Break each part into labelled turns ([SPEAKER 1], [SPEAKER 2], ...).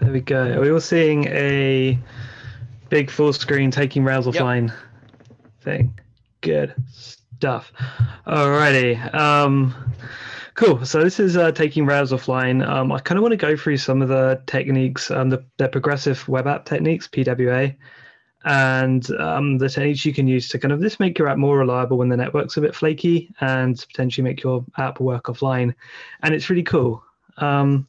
[SPEAKER 1] There we go. Are we all seeing a big full screen taking Rails offline yep. thing? Good stuff. Alrighty. Um, cool. So this is uh, taking Rails offline. Um, I kind of want to go through some of the techniques, um, the, the progressive web app techniques, PWA, and um, the techniques you can use to kind of just make your app more reliable when the network's a bit flaky and potentially make your app work offline. And it's really cool. Um,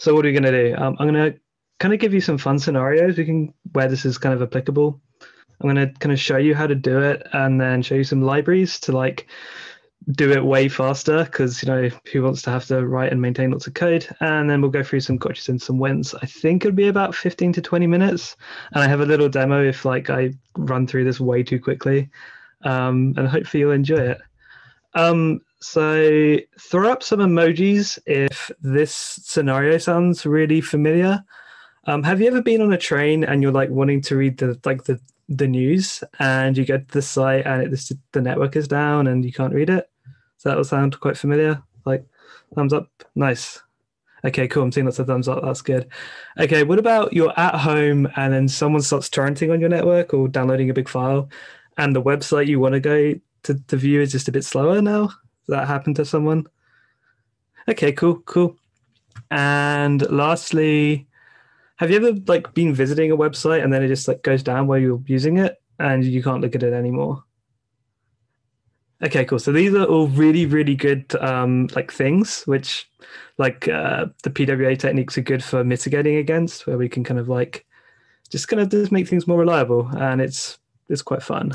[SPEAKER 1] so what are we going to do? Um, I'm going to kind of give you some fun scenarios. We can where this is kind of applicable. I'm going to kind of show you how to do it and then show you some libraries to like do it way faster because you know who wants to have to write and maintain lots of code? And then we'll go through some gotchas and some wins. I think it'll be about 15 to 20 minutes. And i have a little demo if like i run through this way too quickly. Um, and hopefully you'll enjoy it. Um, so throw up some emojis if this scenario sounds really familiar. Um, have you ever been on a train and you're like wanting to read the like the the news and you get to the site and it, the, the network is down and you can't read it? So that will sound quite familiar? Like thumbs up, nice. Okay, cool. I'm seeing lots of thumbs up. That's good. Okay, what about you're at home and then someone starts torrenting on your network or downloading a big file, and the website you want to go to, to view is just a bit slower now? That happened to someone? Okay, cool, cool. And lastly, have you ever like been visiting a website and then it just like goes down while you're using it and you can't look at it anymore? Okay, cool. So these are all really, really good um, like things which like uh, the PWA techniques are good for mitigating against, where we can kind of like just kind of just make things more reliable, and it's it's quite fun.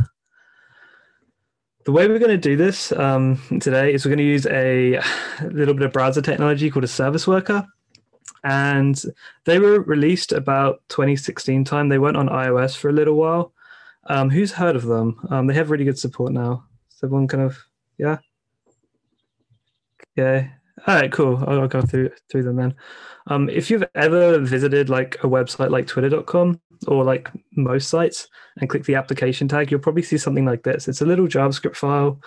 [SPEAKER 1] The way we're going to do this um, today is we're going to use a little bit of browser technology called a service worker. And they were released about 2016 time. They weren't on iOS for a little while. Um, who's heard of them? Um, they have really good support now. So everyone kind of, yeah? Yeah. All right, cool. I'll, I'll go through through them then. Um, if you've ever visited like a website like twitter.com or like most sites and click the application tag, you'll probably see something like this. It's a little JavaScript file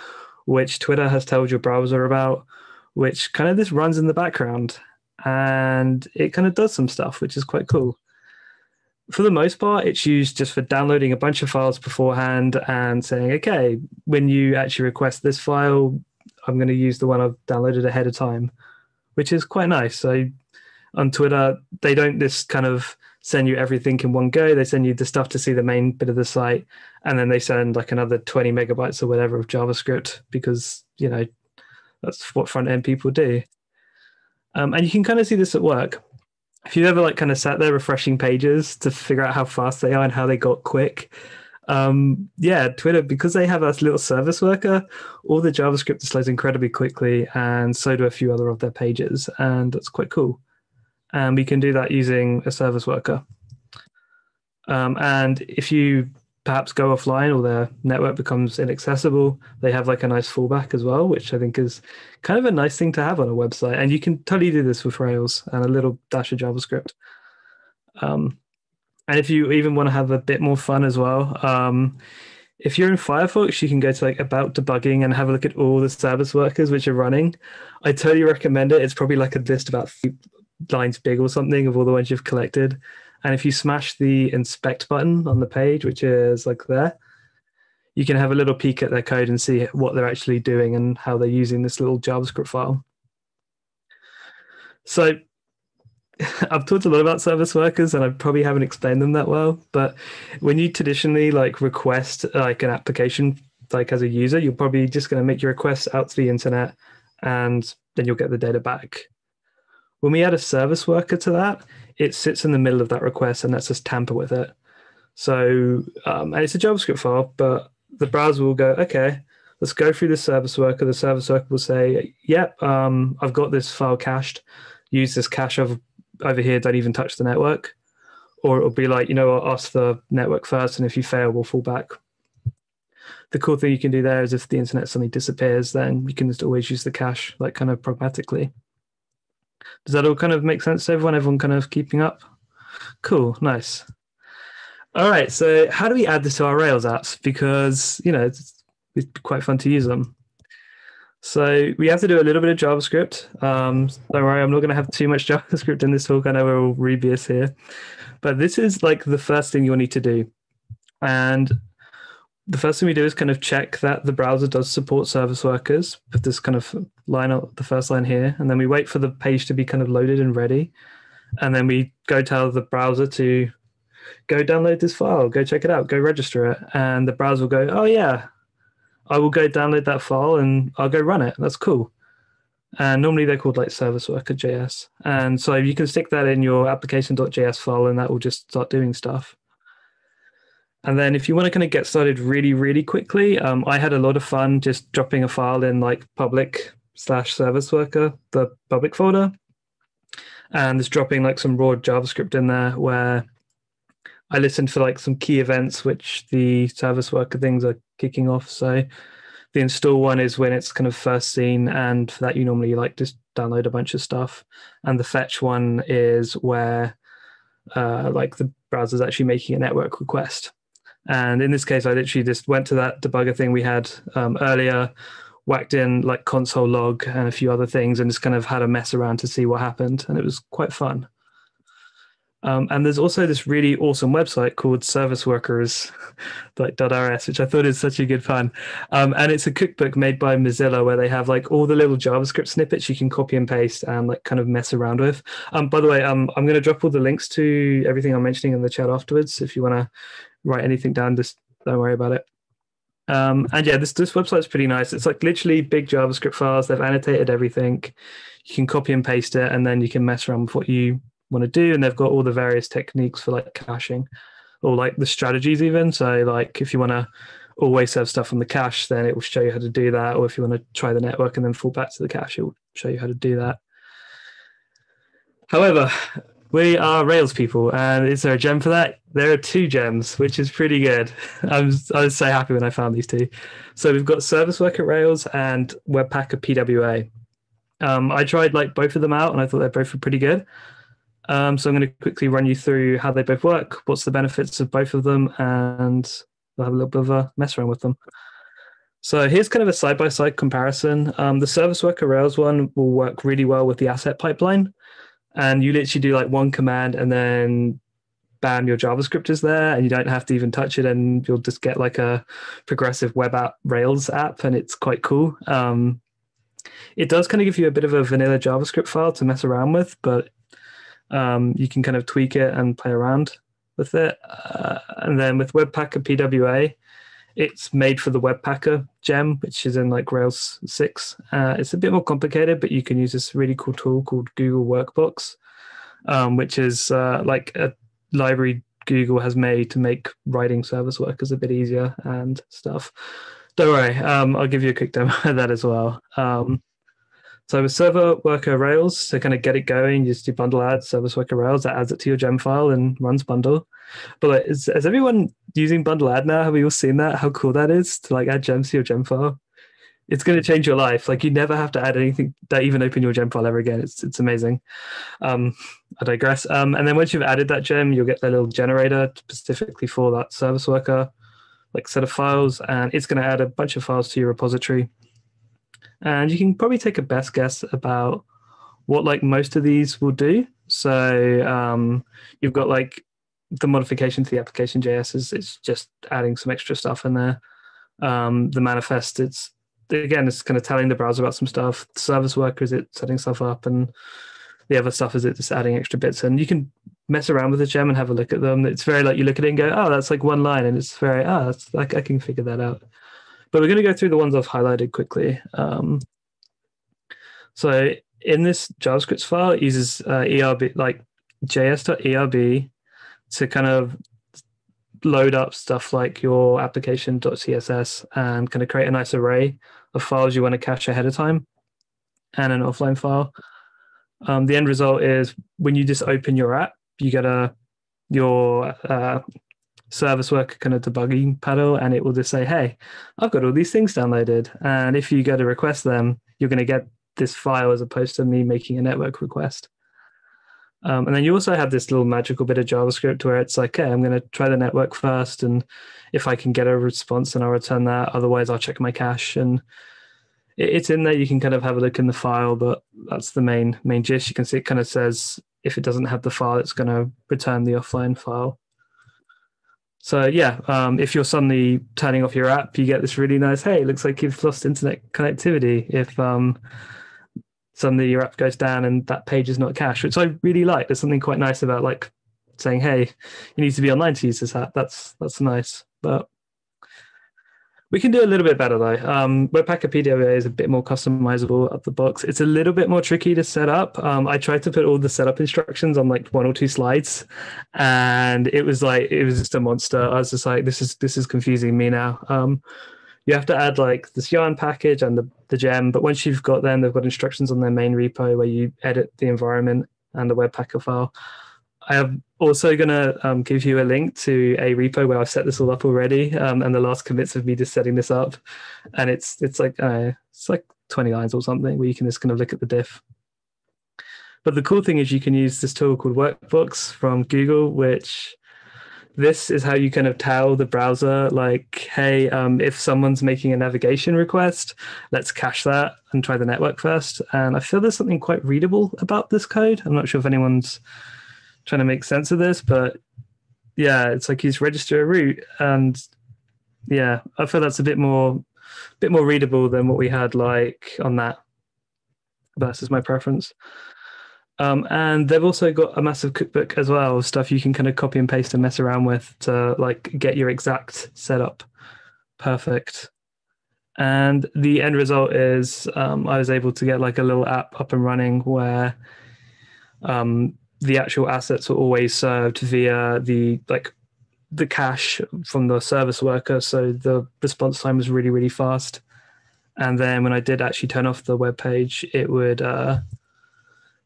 [SPEAKER 1] which Twitter has told your browser about, which kind of this runs in the background and it kind of does some stuff, which is quite cool. For the most part, it's used just for downloading a bunch of files beforehand and saying, okay, when you actually request this file, I'm going to use the one I've downloaded ahead of time, which is quite nice. So on Twitter, they don't just kind of send you everything in one go. They send you the stuff to see the main bit of the site, and then they send like another 20 megabytes or whatever of JavaScript because, you know, that's what front end people do. Um, and you can kind of see this at work. If you ever like kind of sat there refreshing pages to figure out how fast they are and how they got quick, um, yeah, Twitter, because they have a little service worker, all the JavaScript displays incredibly quickly, and so do a few other of their pages. And that's quite cool. And we can do that using a service worker. Um, and if you perhaps go offline or their network becomes inaccessible, they have like a nice fallback as well, which I think is kind of a nice thing to have on a website. And you can totally do this with Rails and a little dash of JavaScript. Um, and if you even want to have a bit more fun as well, um, if you're in Firefox, you can go to like about debugging and have a look at all the service workers which are running. I totally recommend it. It's probably like a list about lines big or something of all the ones you've collected. And if you smash the inspect button on the page, which is like there, you can have a little peek at their code and see what they're actually doing and how they're using this little JavaScript file. So I've talked a lot about service workers and I probably haven't explained them that well. But when you traditionally like request like an application, like as a user, you're probably just going to make your request out to the internet and then you'll get the data back. When we add a service worker to that, it sits in the middle of that request and lets us tamper with it. So, um, and it's a JavaScript file, but the browser will go, okay, let's go through the service worker. The service worker will say, yep, um, I've got this file cached. Use this cache of over here don't even touch the network. Or it'll be like, you know, ask the network first, and if you fail, we'll fall back. The cool thing you can do there is if the internet suddenly disappears, then you can just always use the cache, like kind of pragmatically. Does that all kind of make sense to everyone? Everyone kind of keeping up? Cool, nice. All right, so how do we add this to our Rails apps? Because, you know, it's, it's quite fun to use them. So we have to do a little bit of JavaScript. Um, don't worry, I'm not going to have too much JavaScript in this talk. I know we're all Rubyists here, but this is like the first thing you'll need to do. And the first thing we do is kind of check that the browser does support service workers. With this kind of line up the first line here, and then we wait for the page to be kind of loaded and ready, and then we go tell the browser to go download this file, go check it out, go register it, and the browser will go, oh yeah, I will go download that file and I'll go run it. That's cool. And normally they're called like service worker JS. And so you can stick that in your application.js file and that will just start doing stuff. And then if you want to kind of get started really, really quickly, um, I had a lot of fun just dropping a file in like public slash service worker, the public folder, and just dropping like some raw JavaScript in there where I listened for like some key events which the service worker things are kicking off. So the install one is when it's kind of first seen, and for that you normally like just download a bunch of stuff. And the fetch one is where uh, like the browser's actually making a network request. And in this case, I literally just went to that debugger thing we had um, earlier, whacked in like console log and a few other things, and just kind of had a mess around to see what happened. And it was quite fun. Um, and there's also this really awesome website called serviceworke.rs, which I thought is such a good fun. Um, and it's a cookbook made by Mozilla where they have like all the little JavaScript snippets you can copy and paste and like kind of mess around with. Um, by the way, um, I'm going to drop all the links to everything I'm mentioning in the chat afterwards. If you want to write anything down, just don't worry about it. Um, and yeah, this this website's pretty nice. It's like literally big JavaScript files. They've annotated everything. You can copy and paste it, and then you can mess around with what you want to do and they've got all the various techniques for like caching or like the strategies even. So like if you want to always have stuff on the cache then it will show you how to do that or if you want to try the network and then fall back to the cache it will show you how to do that. However we are rails people and is there a gem for that? There are two gems which is pretty good. I'm, i was so happy when i found these two. So we've got service worker rails and webpacker pwa um, i tried like both of them out and i thought they both were pretty good um, so I'm going to quickly run you through how they both work, what's the benefits of both of them, and we'll have a little bit of a mess around with them. So here's kind of a side-by-side comparison. Um, the service worker Rails one will work really well with the asset pipeline. And you literally do like one command and then bam, your JavaScript is there and you don't have to even touch it and you'll just get like a progressive web app Rails app and it's quite cool. Um, it does kind of give you a bit of a vanilla JavaScript file to mess around with, but um, you can kind of tweak it and play around with it. Uh, and then with Webpacker PWA, it's made for the Webpacker gem, which is in like Rails 6. Uh, it's a bit more complicated, but you can use this really cool tool called Google Workbox, um, which is uh, like a library Google has made to make writing service workers a bit easier and stuff. Don't worry, um, I'll give you a quick demo of that as well. Um, so with server worker Rails, to kind of get it going, you just do bundle add service worker Rails that adds it to your gem file and runs bundle. But like, is, is everyone using bundle add now? Have you all seen that? How cool that is to like add gems to your gem file? It's going to change your life. Like you never have to add anything that even open your gem file ever again. It's it's amazing. Um, I digress. Um, and then once you've added that gem, you'll get that little generator specifically for that service worker, like set of files, and it's going to add a bunch of files to your repository and you can probably take a best guess about what like most of these will do. So um, you've got like the modification to the application JS is it's just adding some extra stuff in there. Um, the manifest, it's again, it's kind of telling the browser about some stuff. The service worker is it setting stuff up, and the other stuff is it just adding extra bits. And you can mess around with the gem and have a look at them. It's very like you look at it and go, oh, that's like one line, and it's very ah, like I can figure that out. But we're going to go through the ones I've highlighted quickly. Um, so in this JavaScript file, it uses uh, ERB like js.erb to kind of load up stuff like your application.css and kind of create a nice array of files you want to cache ahead of time and an offline file. Um, the end result is when you just open your app, you get a your uh, service worker kind of debugging panel and it will just say, hey, I've got all these things downloaded. And if you go to request them, you're going to get this file as opposed to me making a network request. Um, and then you also have this little magical bit of JavaScript where it's like, okay, I'm going to try the network first. And if I can get a response, then I'll return that. Otherwise, I'll check my cache. And it, it's in there. You can kind of have a look in the file, but that's the main main gist. You can see it kind of says if it doesn't have the file, it's going to return the offline file. So yeah, um, if you're suddenly turning off your app, you get this really nice. Hey, looks like you've lost internet connectivity. If um, suddenly your app goes down and that page is not cached, which I really like. There's something quite nice about like saying, "Hey, you need to be online to use this app." That's that's nice. But we can do a little bit better though. Um, Webpacker PWA is a bit more customizable at the box. It's a little bit more tricky to set up. Um, I tried to put all the setup instructions on like one or two slides, and it was like it was just a monster. I was just like, this is this is confusing me now. Um, you have to add like this yarn package and the, the gem, but once you've got them, they've got instructions on their main repo where you edit the environment and the Webpacker file. I am also going to um, give you a link to a repo where I've set this all up already, um, and the last commits of me just setting this up, and it's it's like uh, it's like 20 lines or something where you can just kind of look at the diff. But the cool thing is you can use this tool called Workbox from Google, which this is how you kind of tell the browser like, hey, um, if someone's making a navigation request, let's cache that and try the network first. And I feel there's something quite readable about this code. I'm not sure if anyone's trying to make sense of this, but yeah, it's like he's register a route, and yeah, I feel that's a bit more, bit more readable than what we had like on that. Versus my preference. Um, and they've also got a massive cookbook as well, stuff you can kind of copy and paste and mess around with to like get your exact setup perfect. And the end result is um, I was able to get like a little app up and running where um, the actual assets are always served via the like the cache from the service worker so the response time was really really fast. And then when i did actually turn off the web page it would uh,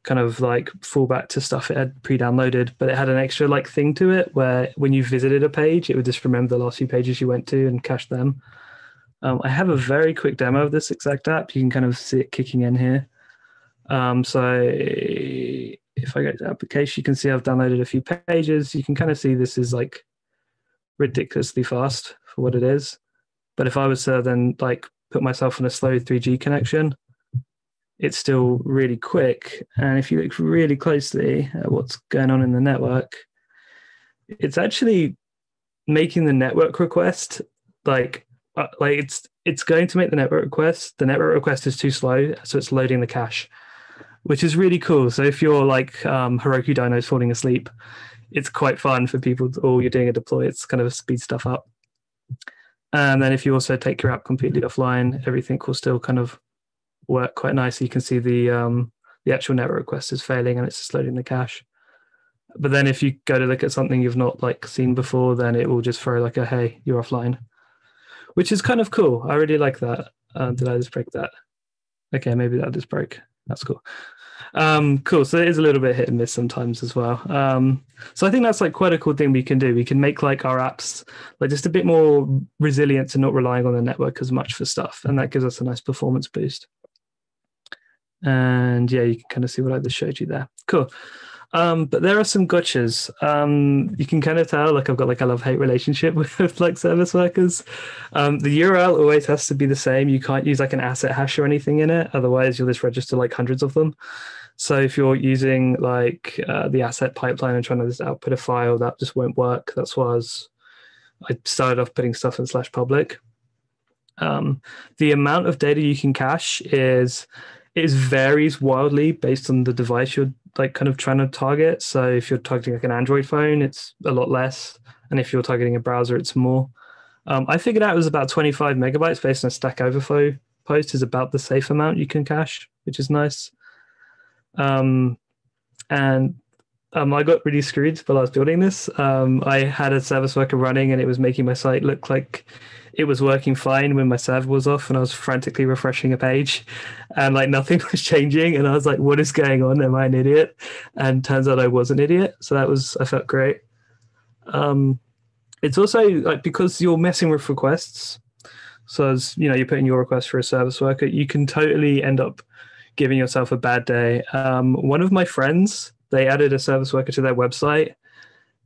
[SPEAKER 1] kind of like fall back to stuff it had pre-downloaded but it had an extra like thing to it where when you visited a page it would just remember the last few pages you went to and cache them. Um, i have a very quick demo of this exact app. You can kind of see it kicking in here. Um, so if I go to application, you can see I've downloaded a few pages. You can kind of see this is like ridiculously fast for what it is. But if I was to then like put myself on a slow 3G connection, it's still really quick. And if you look really closely at what's going on in the network, it's actually making the network request like uh, like it's it's going to make the network request. The network request is too slow, so it's loading the cache which is really cool. So if you're like um, Heroku dynos falling asleep, it's quite fun for people. Or you're doing a deploy, it's kind of speed stuff up. And then if you also take your app completely offline, everything will still kind of work quite nicely. You can see the um, the actual network request is failing and it's just loading the cache. But then if you go to look at something you've not like seen before, then it will just throw like a hey, you're offline, which is kind of cool. I really like that. Uh, did I just break that? Okay, maybe that just broke that's cool. Um, cool. So it is a little bit hit and miss sometimes as well. Um, so I think that's like quite a cool thing we can do. We can make like our apps like just a bit more resilient to not relying on the network as much for stuff, and that gives us a nice performance boost. And yeah, you can kind of see what I just showed you there. Cool. Um, but there are some gotchas. Um, you can kind of tell, like I've got like a love hate relationship with, like service workers. Um, the URL always has to be the same. You can't use like an asset hash or anything in it, otherwise you'll just register like hundreds of them. So if you're using like uh, the asset pipeline and trying to just output a file, that just won't work. That's why I, was, I started off putting stuff in slash public. Um, the amount of data you can cache is it varies wildly based on the device you're like kind of trying to target. So if you're targeting like an Android phone, it's a lot less, and if you're targeting a browser, it's more. Um, I figured out it was about 25 megabytes based on a Stack Overflow post is about the safe amount you can cache, which is nice. Um, and um, I got really screwed while I was building this. Um, I had a service worker running, and it was making my site look like it was working fine when my server was off and I was frantically refreshing a page and like nothing was changing. And I was like, what is going on? Am I an idiot? And turns out I was an idiot. So that was, I felt great. Um, it's also like because you're messing with requests. So as you know, you're putting your request for a service worker, you can totally end up giving yourself a bad day. Um, one of my friends, they added a service worker to their website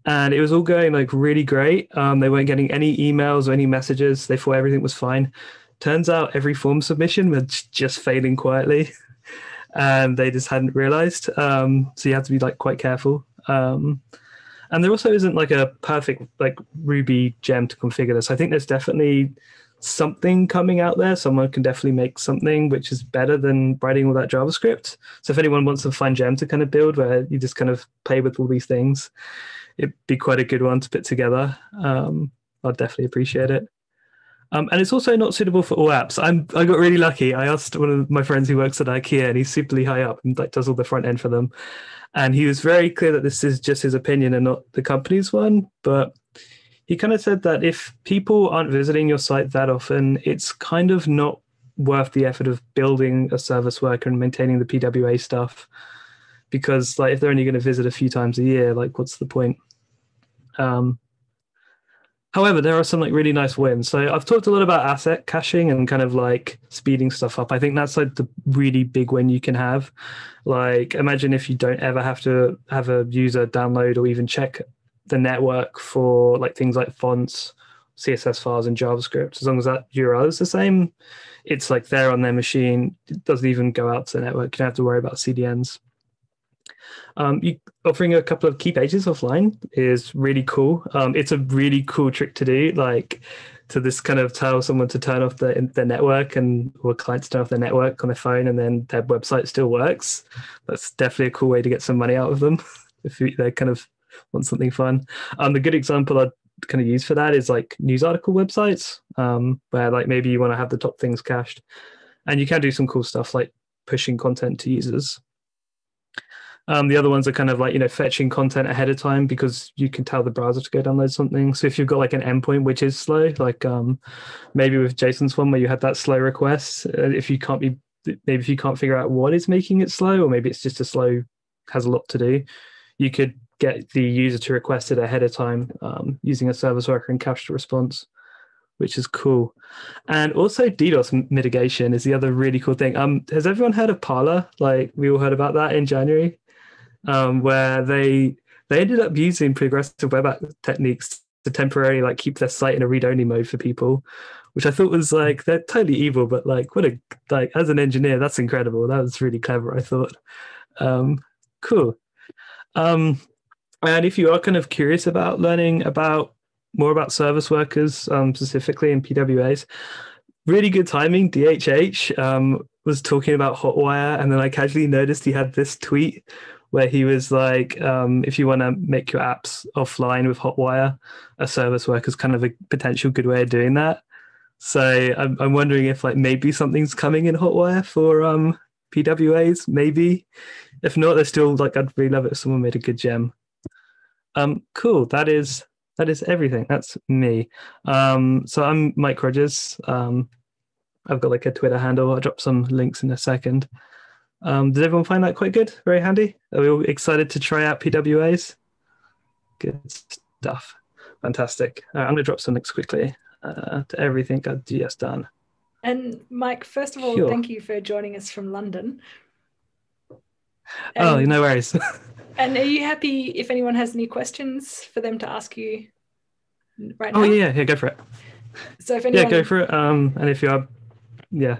[SPEAKER 1] and it was all going like really great. Um, they weren't getting any emails or any messages. They thought everything was fine. turns out every form submission was just failing quietly, and they just hadn't realized. Um, so you have to be like quite careful. Um, and there also isn't like a perfect like Ruby gem to configure this. I think there's definitely something coming out there. Someone can definitely make something which is better than writing all that JavaScript. So if anyone wants a fun gem to kind of build where you just kind of play with all these things, it'd be quite a good one to put together. Um, I'd definitely appreciate it. Um, and it's also not suitable for all apps. I'm I got really lucky. I asked one of my friends who works at IKEA, and he's superly high up and like does all the front end for them. And he was very clear that this is just his opinion and not the company's one. But he kind of said that if people aren't visiting your site that often, it's kind of not worth the effort of building a service worker and maintaining the PWA stuff. Because like if they're only going to visit a few times a year, like what's the point? Um, However, there are some like really nice wins. So I've talked a lot about asset caching and kind of like speeding stuff up. I think that's like the really big win you can have. Like imagine if you don't ever have to have a user download or even check the network for like things like fonts, CSS files, and JavaScript. As long as that URL is the same, it's like there on their machine. It doesn't even go out to the network. You don't have to worry about CDNs. Um, you, offering a couple of key pages offline is really cool. Um, it's a really cool trick to do, like to this kind of tell someone to turn off their, their network and or clients turn off their network on their phone and then their website still works. That's definitely a cool way to get some money out of them if they're kind of want something fun. Um, the good example I'd kind of use for that is like news article websites um, where like maybe you want to have the top things cached and you can do some cool stuff like pushing content to users um, the other ones are kind of like you know fetching content ahead of time because you can tell the browser to go download something. So if you've got like an endpoint which is slow, like um, maybe with Jason's one where you had that slow request, uh, if you can't be maybe if you can't figure out what is making it slow, or maybe it's just a slow has a lot to do, you could get the user to request it ahead of time um, using a service worker and the response which is cool. And also DDoS mitigation is the other really cool thing. Um, has everyone heard of Parler? Like we all heard about that in January um, where they they ended up using progressive web app techniques to temporarily like keep their site in a read-only mode for people, which I thought was like they're totally evil, but like what a like as an engineer, that's incredible. That was really clever. I thought, um, cool. Um, and if you are kind of curious about learning about more about service workers, um, specifically in PWAs, really good timing. DHH um, was talking about Hotwire, and then I casually noticed he had this tweet where he was like, um, if you want to make your apps offline with Hotwire, a service worker is kind of a potential good way of doing that. So I'm, I'm wondering if like maybe something's coming in Hotwire for um, PWAs, maybe. If not, they're still like I'd really love it if someone made a good gem. Um, cool. That is that is everything. That's me. Um, so I'm Mike Rogers. Um, I've got like a Twitter handle. I'll drop some links in a second. Um, did everyone find that quite good? Very handy? Are we all excited to try out PWAs? Good stuff. Fantastic. Right, I'm going to drop some links quickly uh, to everything I've just done.
[SPEAKER 2] And Mike, first of all, sure. thank you for joining us from London.
[SPEAKER 1] Oh, and, oh, no worries.
[SPEAKER 2] and are you happy if anyone has any questions for them to ask you right
[SPEAKER 1] oh,
[SPEAKER 2] now?
[SPEAKER 1] Oh, yeah, yeah, go for it. So if anyone... Yeah, go for it. Um, and if you are, yeah,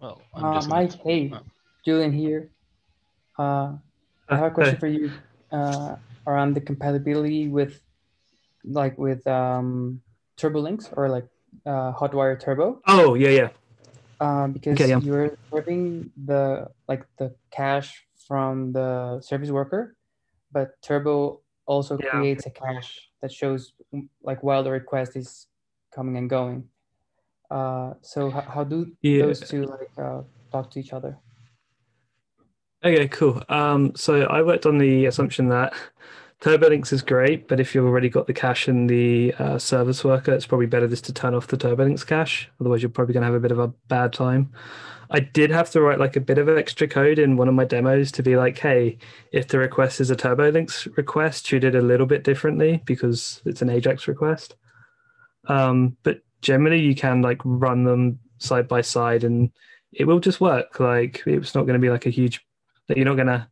[SPEAKER 3] well, uh, Mike, gonna... hey, oh. Julian here. Uh, I have a question for you uh, around the compatibility with, like, with um, TurboLinks or like uh, Hotwire Turbo.
[SPEAKER 1] Oh yeah, yeah.
[SPEAKER 3] Um, because okay, yeah. you're serving the like the cache from the service worker, but Turbo also yeah. creates a cache that shows like while the request is coming and going. Uh, so how, how do yeah. those two like uh, talk to each other?
[SPEAKER 1] Okay, cool. Um, so I worked on the assumption that TurboLinks is great, but if you've already got the cache in the uh, service worker, it's probably better just to turn off the TurboLinks cache. Otherwise, you're probably going to have a bit of a bad time. I did have to write like a bit of extra code in one of my demos to be like, hey, if the request is a TurboLinks request, treat it a little bit differently because it's an AJAX request. Um, but generally you can like run them side by side and it will just work. Like it's not going to be like a huge you're not going to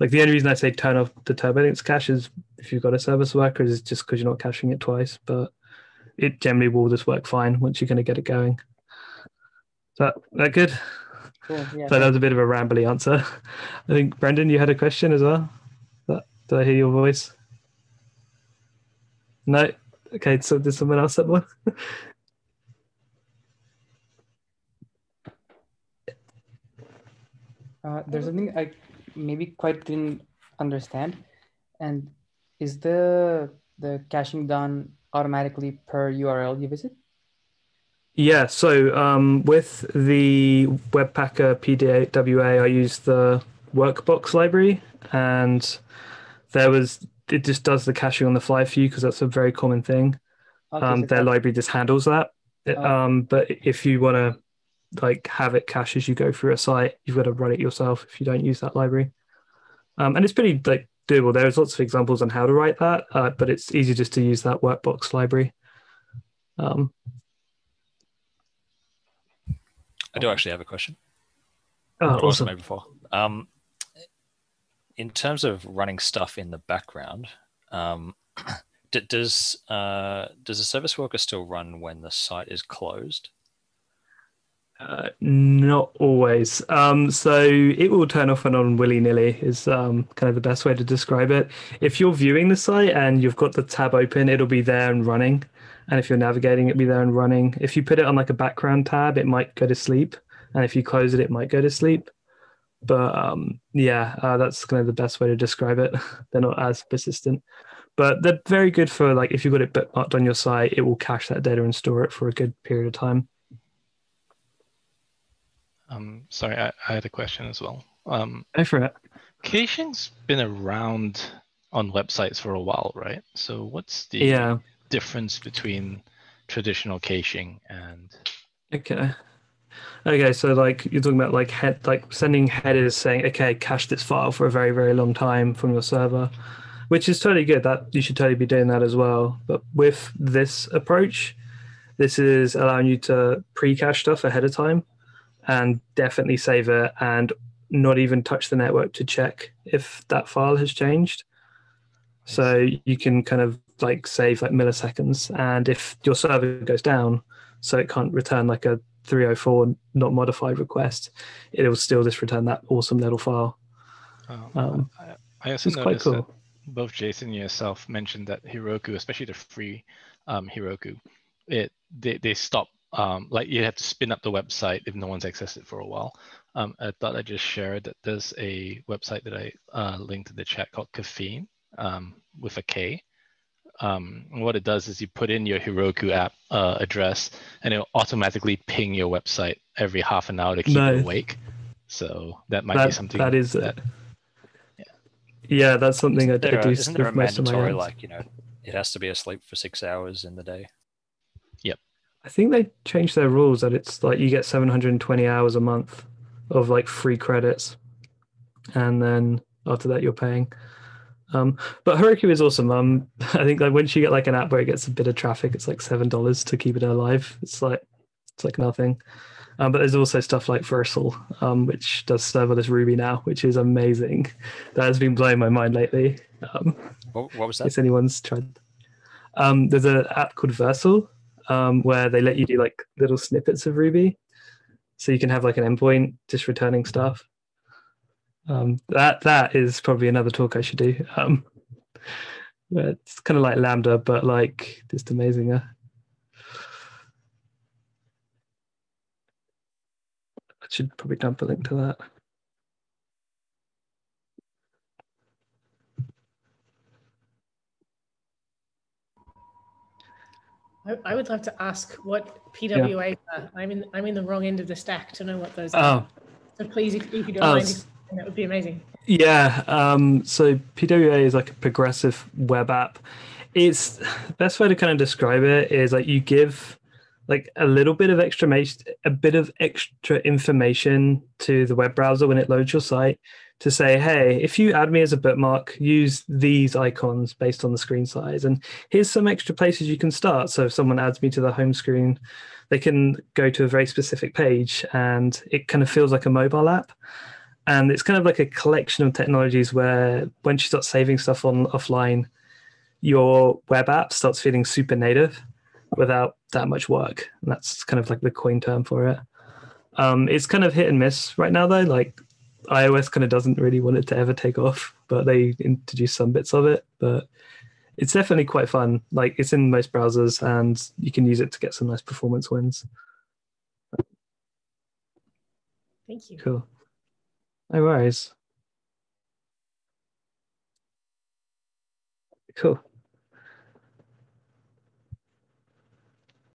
[SPEAKER 1] like the only reason I say turn off the TurboLinks cache is if you've got a service worker is just because you're not caching it twice. But it generally will just work fine once you're going to get it going. Is that that good? Cool, yeah. So that was a bit of a rambly answer. I think Brendan, you had a question as well. Did I hear your voice? No. Okay, so did someone else have one?
[SPEAKER 3] uh, there's something I maybe quite didn't understand, and is the the caching done automatically per URL you visit?
[SPEAKER 1] Yeah, so um, with the Webpacker PDWA, I use the Workbox library, and there was it just does the caching on the fly for you because that's a very common thing. Okay, um, so their library just handles that. Oh. Um, but if you want to like have it cache as you go through a site, you've got to run it yourself if you don't use that library. Um, and it's pretty like doable. There's lots of examples on how to write that, uh, but it's easy just to use that workbox library. Um,
[SPEAKER 4] I do actually have a question.
[SPEAKER 1] Oh, awesome.
[SPEAKER 4] Before. Um, in terms of running stuff in the background, um, does uh, does the service worker still run when the site is closed?
[SPEAKER 1] Not always. Um, so it will turn off and on willy nilly is um, kind of the best way to describe it. If you're viewing the site and you've got the tab open, it'll be there and running. And if you're navigating, it'll be there and running. If you put it on like a background tab, it might go to sleep. And if you close it, it might go to sleep. But um, yeah, uh, that's kind of the best way to describe it. they're not as persistent, but they're very good for like if you've got it bookmarked on your site, it will cache that data and store it for a good period of time.
[SPEAKER 5] Um, sorry, I, I had a question as well. Um,
[SPEAKER 1] Go for it.
[SPEAKER 5] Caching's been around on websites for a while, right? So what's the
[SPEAKER 1] yeah.
[SPEAKER 5] difference between traditional caching and
[SPEAKER 1] okay Okay, so like you're talking about like head like sending headers saying, okay, cache this file for a very, very long time from your server, which is totally good. That you should totally be doing that as well. But with this approach, this is allowing you to pre-cache stuff ahead of time and definitely save it and not even touch the network to check if that file has changed. So you can kind of like save like milliseconds and if your server goes down, so it can't return like a 304 not modified request, it'll still just return that awesome little file.
[SPEAKER 5] Oh, um, I, I also noticed cool. that both Jason and yourself mentioned that Heroku, especially the free um, Heroku, it they, they stop um, like you have to spin up the website if no one's accessed it for a while. Um, I thought I'd just share that there's a website that I uh, linked in the chat called Kaffeine um, with a K um, what it does is you put in your Heroku app uh, address and it'll automatically ping your website every half an hour to keep nice. awake. So that might
[SPEAKER 1] that,
[SPEAKER 5] be something
[SPEAKER 1] that is that, yeah. yeah, that's something I, there, I do.
[SPEAKER 4] Isn't there a mandatory like you know it has to be asleep for six hours in the day?
[SPEAKER 1] I think they changed their rules that it's like you get 720 hours a month of like free credits, and then after that you're paying. Um, but Heroku is awesome. Um, I think like once you get like an app where it gets a bit of traffic, it's like seven dollars to keep it alive. It's like it's like nothing. Um, but there's also stuff like Vercel, um, which does serverless Ruby now, which is amazing. That has been blowing my mind lately. Um,
[SPEAKER 4] what, what was that?
[SPEAKER 1] If anyone's tried, um, there's an app called Vercel um, where they let you do like little snippets of Ruby, so you can have like an endpoint just returning stuff. Um, that that is probably another talk I should do. Um, it's kind of like Lambda, but like just amazing. Uh, I should probably dump a link to that.
[SPEAKER 6] I, would love to ask what PWA yeah. I'm in I'm in the wrong end of the stack to know what those are. Oh. So please, if, if you don't oh, mind, that would be amazing.
[SPEAKER 1] Yeah. Um, so PWA is like a progressive web app. It's the best way to kind of describe it is like you give like a little bit of extra a bit of extra information to the web browser when it loads your site to say, hey, if you add me as a bookmark, use these icons based on the screen size. And here's some extra places you can start. So if someone adds me to the home screen, they can go to a very specific page and it kind of feels like a mobile app and it's kind of like a collection of technologies where once you start saving stuff on offline your web app starts feeling super native without that much work. And that's kind of like the coin term for it. Um, it's kind of hit and miss right now though. Like iOS kind of doesn't really want it to ever take off, but they introduce some bits of it. But it's definitely quite fun. Like it's in most browsers, and you can use it to get some nice performance wins.
[SPEAKER 6] Thank you.
[SPEAKER 1] Cool. No worries. Cool.